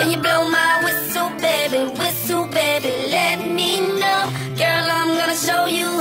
Can you blow my whistle, baby? Whistle, baby, let me know. Girl, I'm gonna show you